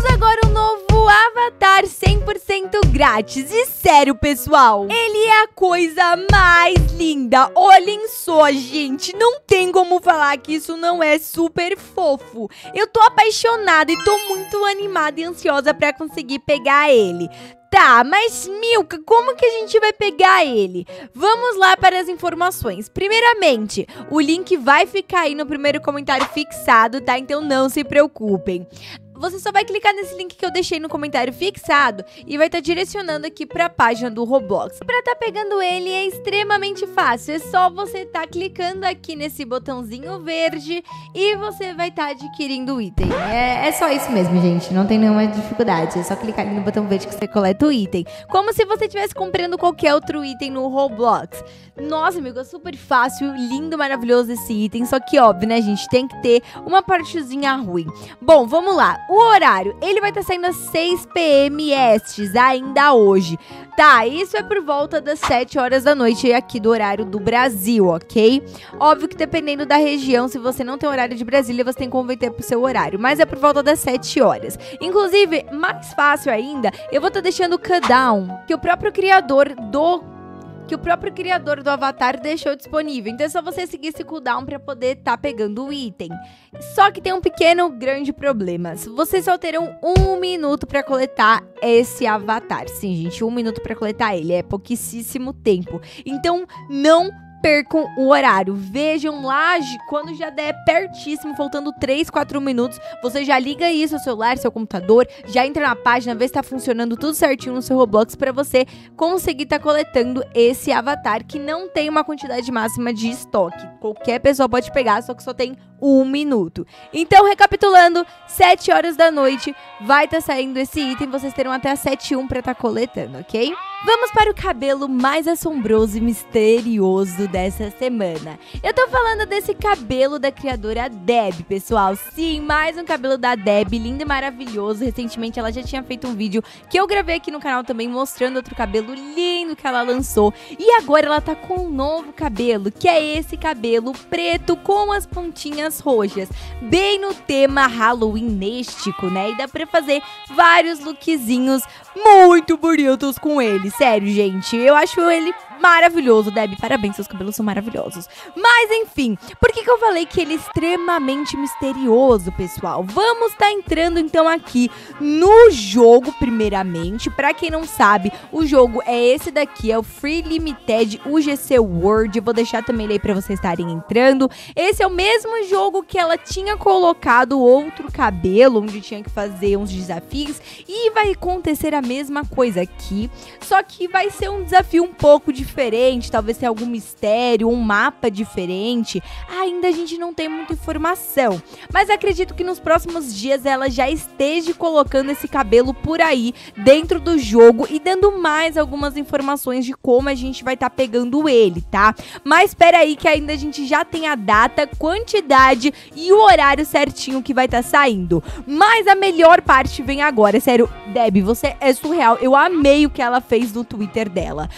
Temos agora um novo avatar 100% grátis. E sério, pessoal, ele é a coisa mais linda. Olhem só, gente, não tem como falar que isso não é super fofo. Eu tô apaixonada e tô muito animada e ansiosa pra conseguir pegar ele. Tá, mas Milka, como que a gente vai pegar ele? Vamos lá para as informações. Primeiramente, o link vai ficar aí no primeiro comentário fixado, tá? Então não se preocupem você só vai clicar nesse link que eu deixei no comentário fixado e vai estar tá direcionando aqui para a página do Roblox. Para estar tá pegando ele é extremamente fácil, é só você estar tá clicando aqui nesse botãozinho verde e você vai estar tá adquirindo o item. É, é, só isso mesmo, gente, não tem nenhuma dificuldade, é só clicar ali no botão verde que você coleta o item. Como se você estivesse comprando qualquer outro item no Roblox. Nossa, amigo, é super fácil, lindo, maravilhoso esse item, só que óbvio, né, gente, tem que ter uma partezinha ruim. Bom, vamos lá. O horário, ele vai estar tá saindo às 6 p.m. estes, ainda hoje. Tá, isso é por volta das 7 horas da noite aqui do horário do Brasil, ok? Óbvio que dependendo da região, se você não tem horário de Brasília, você tem que converter pro seu horário. Mas é por volta das 7 horas. Inclusive, mais fácil ainda, eu vou estar tá deixando o countdown que o próprio criador do que o próprio criador do avatar deixou disponível. Então é só você seguir esse cooldown para poder estar tá pegando o item. Só que tem um pequeno grande problema. Vocês só terão um minuto para coletar esse avatar. Sim, gente, um minuto para coletar ele. É pouquíssimo tempo. Então não percam o horário. Vejam lá quando já der pertíssimo, faltando 3, 4 minutos, você já liga isso ao celular, seu computador, já entra na página, vê se tá funcionando tudo certinho no seu Roblox para você conseguir tá coletando esse avatar que não tem uma quantidade máxima de estoque. Qualquer pessoa pode pegar, só que só tem um minuto. Então, recapitulando, 7 horas da noite vai estar tá saindo esse item, vocês terão até as 7 e 1 pra estar tá coletando, ok? Vamos para o cabelo mais assombroso e misterioso dessa semana. Eu tô falando desse cabelo da criadora Deb, pessoal. Sim, mais um cabelo da Deb, lindo e maravilhoso. Recentemente ela já tinha feito um vídeo que eu gravei aqui no canal também, mostrando outro cabelo lindo que ela lançou. E agora ela tá com um novo cabelo, que é esse cabelo preto com as pontinhas roxas. Bem no tema halloweenístico, né? E dá pra fazer vários lookzinhos muito bonitos com ele. Sério, gente. Eu acho ele maravilhoso, Deb. Parabéns, seus cabelos são maravilhosos. Mas enfim, por que, que eu falei que ele é extremamente misterioso, pessoal? Vamos estar tá entrando então aqui no jogo, primeiramente. Para quem não sabe, o jogo é esse daqui, é o Free Limited UGC World. Eu vou deixar também ele aí pra vocês estarem entrando. Esse é o mesmo jogo que ela tinha colocado outro cabelo, onde tinha que fazer uns desafios. E vai acontecer a mesma coisa aqui, só que vai ser um desafio um pouco diferente diferente, talvez tenha algum mistério, um mapa diferente. Ainda a gente não tem muita informação, mas acredito que nos próximos dias ela já esteja colocando esse cabelo por aí dentro do jogo e dando mais algumas informações de como a gente vai estar tá pegando ele, tá? Mas espera aí que ainda a gente já tem a data, quantidade e o horário certinho que vai estar tá saindo. Mas a melhor parte vem agora, sério, Deb, você é surreal. Eu amei o que ela fez no Twitter dela.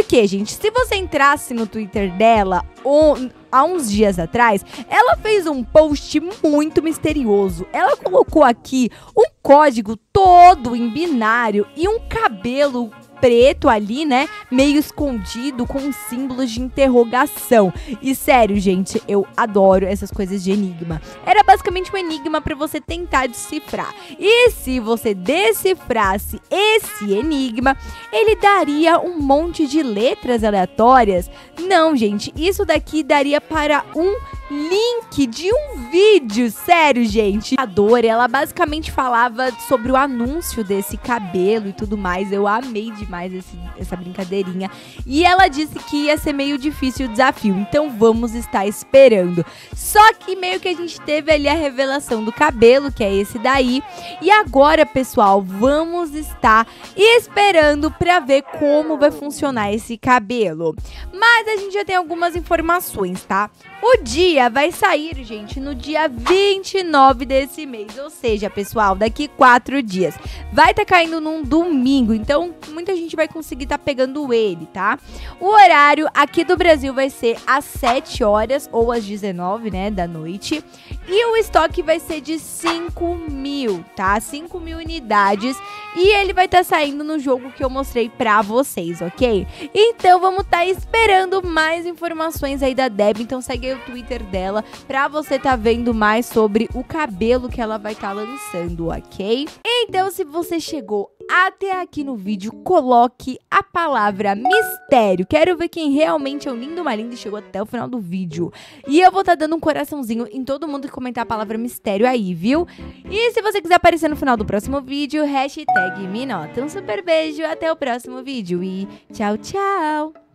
Por quê, gente? se você entrasse no Twitter dela um, há uns dias atrás, ela fez um post muito misterioso. Ela colocou aqui um código todo em binário e um cabelo preto ali, né? Meio escondido com símbolos de interrogação. E sério, gente, eu adoro essas coisas de enigma. Era basicamente um enigma para você tentar decifrar. E se você decifrasse esse enigma, ele daria um monte de letras aleatórias? Não, gente, isso daqui daria para um link de um vídeo. Sério, gente. A Dora, ela basicamente falava sobre o anúncio desse cabelo e tudo mais. Eu amei demais esse, essa brincadeirinha. E ela disse que ia ser meio difícil o desafio. Então vamos estar esperando. Só que meio que a gente teve ali a revelação do cabelo, que é esse daí. E agora, pessoal, vamos estar esperando para ver como vai funcionar esse cabelo. Mas a gente já tem algumas informações, tá? O dia vai sair, gente, no dia 29 desse mês. Ou seja, pessoal, daqui quatro dias. Vai estar tá caindo num domingo, então muita gente vai conseguir estar tá pegando ele, tá? O horário aqui do Brasil vai ser às 7 horas ou às 19, né, da noite. E o estoque vai ser de 5 mil, tá? 5 mil unidades. E ele vai estar tá saindo no jogo que eu mostrei pra vocês, ok? Então vamos estar tá esperando mais informações aí da Deb. Então segue o Twitter dela pra você tá vendo mais sobre o cabelo que ela vai estar tá lançando, ok? Então se você chegou até aqui no vídeo, coloque a palavra mistério. Quero ver quem realmente é o lindo Malinda e chegou até o final do vídeo. E eu vou estar tá dando um coraçãozinho em todo mundo que comentar a palavra mistério aí, viu? E se você quiser aparecer no final do próximo vídeo, hashtag me nota. Um super beijo, até o próximo vídeo e tchau, tchau!